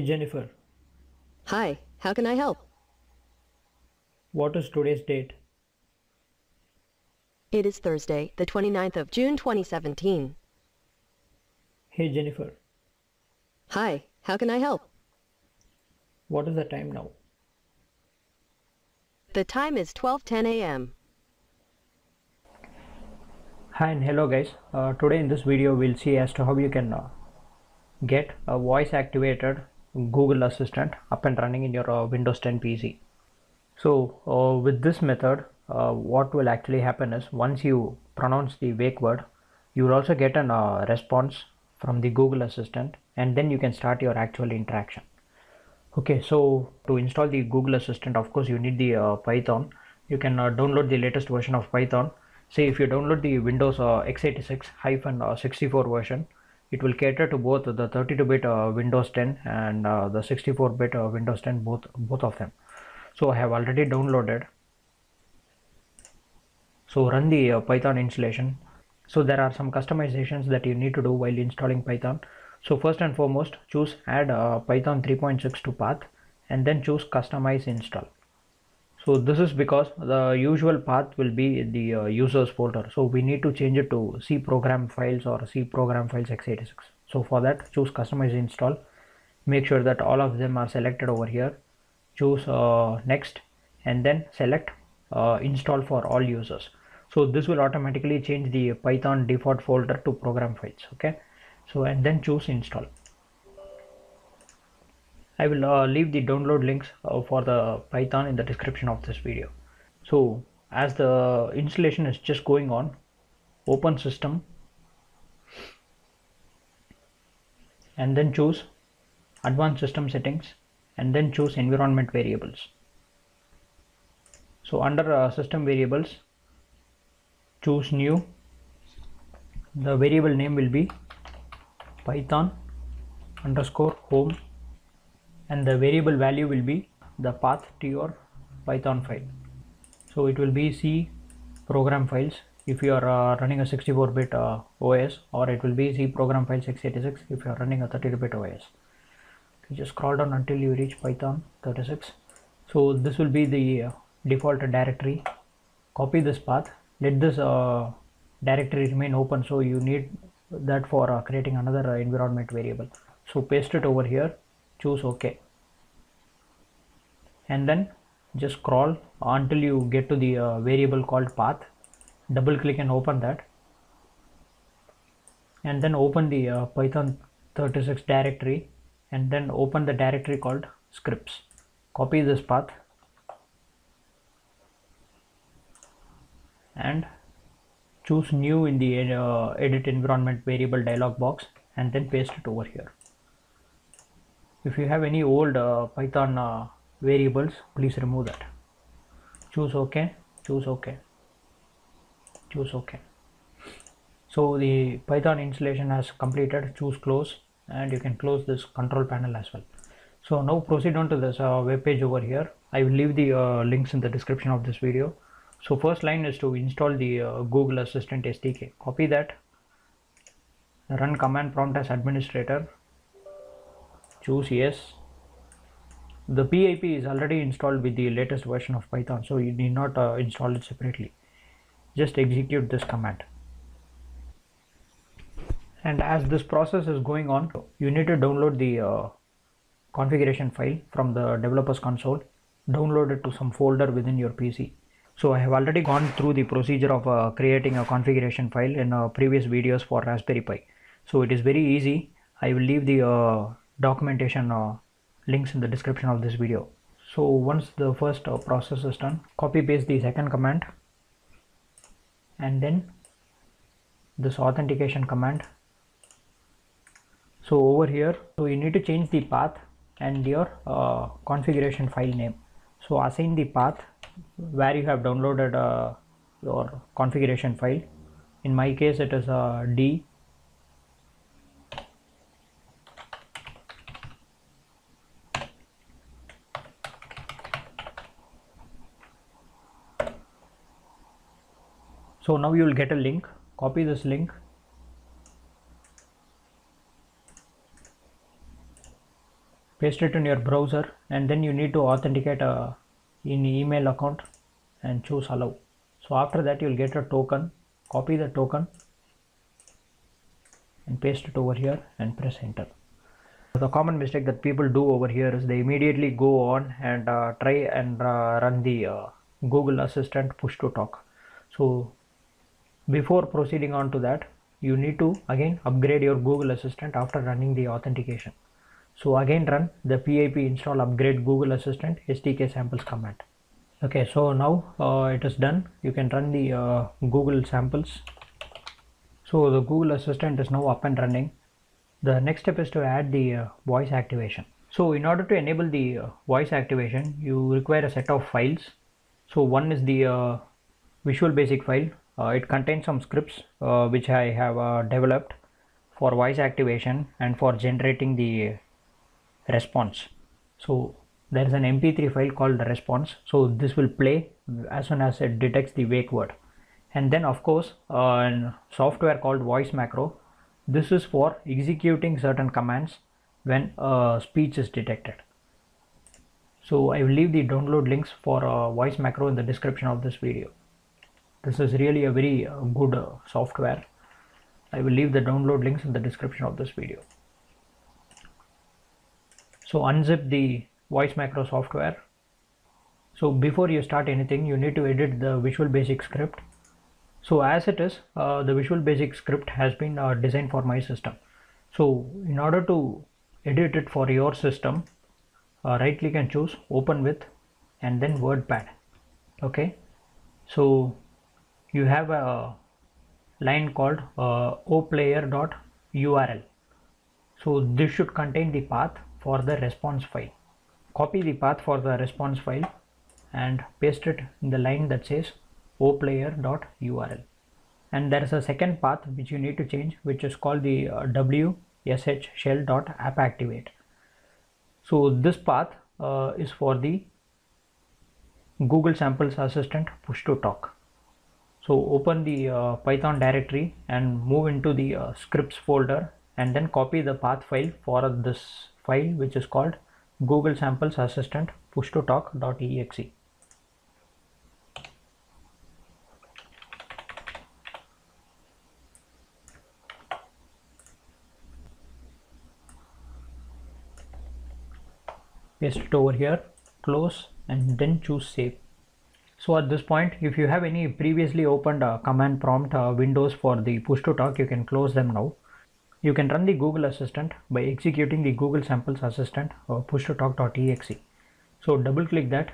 Hey Jennifer, Hi, how can I help? what is today's date? It is Thursday, the 29th of June 2017. Hey Jennifer, Hi, how can I help? what is the time now? The time is 12:10 a.m. Hi and hello guys. Uh, today in this video we'll see as to how you can uh, get a voice activated Google Assistant up and running in your uh, Windows 10 PC. So uh, with this method uh, what will actually happen is once you pronounce the wake word you will also get uh, response from the Google Assistant and then you can start your actual interaction. Okay, so to install the Google Assistant, of course, you need the uh, Python. You can uh, download the latest version of Python. Say if you download the Windows uh, x86-64 version, it will cater to both the 32-bit uh, Windows 10 and uh, the 64-bit uh, Windows 10, both both of them. So I have already downloaded. So run the uh, Python installation. So there are some customizations that you need to do while installing Python. So first and foremost, choose add uh, Python 3.6 to path and then choose customize install. So this is because the usual path will be the uh, users folder. So we need to change it to C program files or C program files x86. So for that choose customize install. Make sure that all of them are selected over here. Choose uh, next and then select uh, install for all users. So this will automatically change the Python default folder to program files. Okay so and then choose install I will uh, leave the download links uh, for the Python in the description of this video. So as the installation is just going on open system and then choose advanced system settings and then choose environment variables. So under uh, system variables choose new. The variable name will be python underscore home and the variable value will be the path to your python file. So it will be c program files. If you are uh, running a 64 bit uh, os or it will be c program files x86 if you are running a 32 bit os you just scroll down until you reach python 36 so this will be the uh, default directory. Copy this path. Let this uh, directory remain open. So you need that for uh, creating another uh, environment variable. So paste it over here choose ok. And then just scroll until you get to the uh, variable called path. Double click and open that. And then open the uh, python 36 directory. And then open the directory called scripts. Copy this path. And choose new in the uh, edit environment variable dialog box and then paste it over here if you have any old uh, python uh, variables please remove that. Choose ok. Choose ok. Choose ok. So the python installation has completed. Choose close. And you can close this control panel as well. So now proceed on to this uh, web page over here. I will leave the uh, links in the description of this video. So first line is to install the uh, google assistant sdk copy that. Run command prompt as administrator choose yes the pip is already installed with the latest version of python so you need not uh, install it separately just execute this command and as this process is going on you need to download the uh, configuration file from the developers console download it to some folder within your pc so I have already gone through the procedure of uh, creating a configuration file in uh, previous videos for Raspberry Pi. So it is very easy. I will leave the uh, documentation uh, links in the description of this video. So once the first uh, process is done, copy paste the second command and then this authentication command. So over here, so you need to change the path and your uh, configuration file name. So assign the path where you have downloaded uh, your configuration file in my case it is uh, d so now you will get a link. Copy this link. Paste it in your browser and then you need to authenticate uh, in email account and choose allow. So after that you'll get a token. Copy the token and paste it over here and press enter. The common mistake that people do over here is they immediately go on and uh, try and uh, run the uh, google assistant push to talk. So before proceeding on to that you need to again upgrade your google assistant after running the authentication. So again run the pip install upgrade google assistant sdk samples command okay so now uh, it is done. You can run the uh, google samples. So the google assistant is now up and running. The next step is to add the uh, voice activation. So in order to enable the uh, voice activation you require a set of files. So one is the uh, visual basic file it contains some scripts uh, which i have uh, developed for voice activation and for generating the response so there is an mp3 file called the response so this will play as soon as it detects the wake word and then of course uh, software called voice macro this is for executing certain commands when uh, speech is detected. So I will leave the download links for uh, voice macro in the description of this video. This is really a very uh, good uh, software. I will leave the download links in the description of this video. So unzip the voice macro software. So before you start anything, you need to edit the Visual Basic script so as it is uh, the visual basic script has been uh, designed for my system so in order to edit it for your system uh, right click and choose open with and then wordpad okay so you have a line called uh, oplayer.url so this should contain the path for the response file. Copy the path for the response file and paste it in the line that says oplayer.url and there is a second path which you need to change which is called the uh, wsh shell.appactivate so this path uh, is for the google samples assistant push to talk so open the uh, python directory and move into the uh, scripts folder and then copy the path file for this file which is called google samples assistant push to talk.exe paste it over here close and then choose save so at this point if you have any previously opened uh, command prompt uh, windows for the push to talk you can close them now. You can run the google assistant by executing the google samples assistant or push to talk.exe so double click that.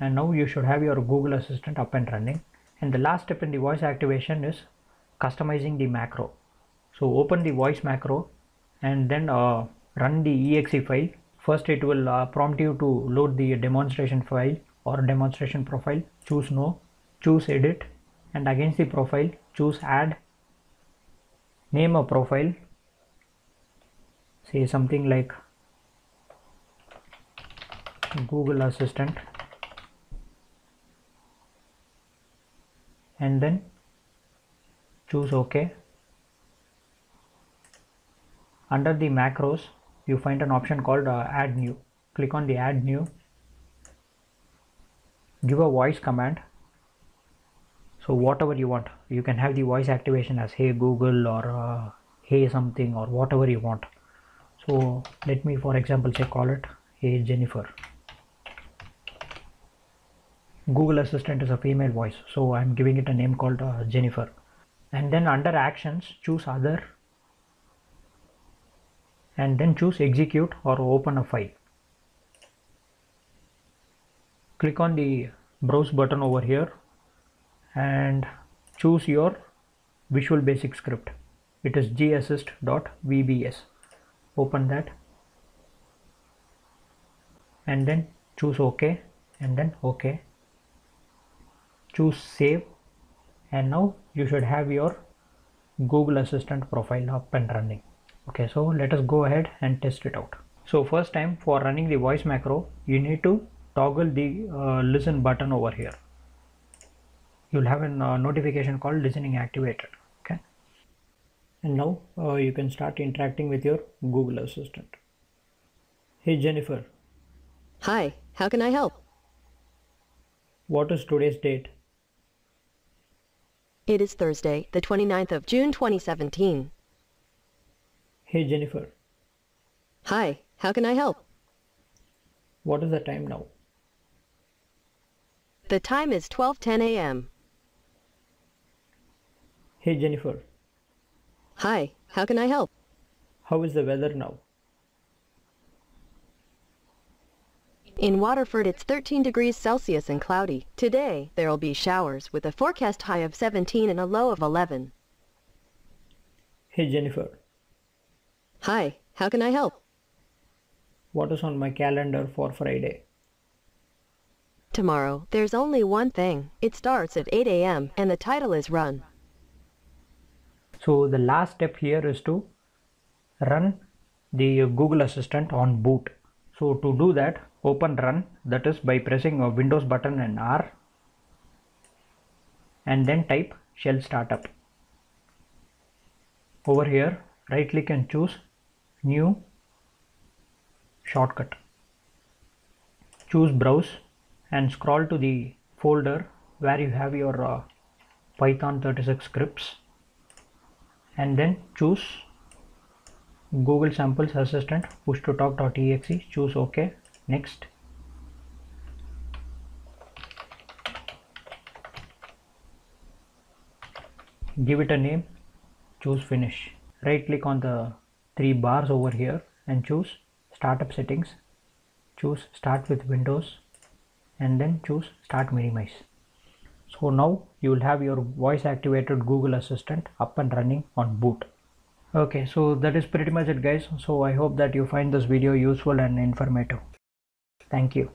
And now you should have your google assistant up and running. And the last step in the voice activation is customizing the macro. So open the voice macro and then uh, run the exe file. First it will uh, prompt you to load the demonstration file or demonstration profile choose no choose edit and against the profile choose add name a profile say something like google assistant and then choose ok. Under the macros you find an option called uh, add new. Click on the add new give a voice command. So whatever you want you can have the voice activation as hey google or uh, hey something or whatever you want. So let me for example say call it hey jennifer. Google assistant is a female voice so i'm giving it a name called uh, jennifer. And then under actions choose other and then choose execute or open a file. Click on the browse button over here and choose your Visual Basic script. It is gassist.vbs. Open that and then choose OK and then OK. Choose save and now you should have your Google Assistant profile up and running okay so let us go ahead and test it out so first time for running the voice macro you need to toggle the uh, listen button over here you'll have a uh, notification called listening activated okay and now uh, you can start interacting with your google assistant Hey Jennifer, Hi, how can I help? what is today's date? It is Thursday, the 29th of June 2017. Hey Jennifer, Hi, how can I help? what is the time now? The time is 12:10 a.m. Hey Jennifer, Hi, how can I help? how is the weather now? In Waterford, it's 13 degrees Celsius and cloudy. Today, there'll be showers with a forecast high of 17 and a low of 11. Hey Jennifer, Hi, how can I help? what is on my calendar for Friday? Tomorrow, there's only one thing. It starts at 8 a.m. and the title is Run. So the last step here is to run the Google Assistant on boot. So to do that, open run that is by pressing a Windows button and R and then type shell startup. Over here, right click and choose new shortcut. Choose browse and scroll to the folder where you have your uh, Python 36 scripts. And then choose Google Samples Assistant push to talk.exe choose OK. Next. Give it a name. Choose finish. Right click on the three bars over here and choose startup settings. Choose start with Windows and then choose start minimize so now you will have your voice activated Google Assistant up and running on boot. Okay, so that is pretty much it guys. So I hope that you find this video useful and informative. Thank you.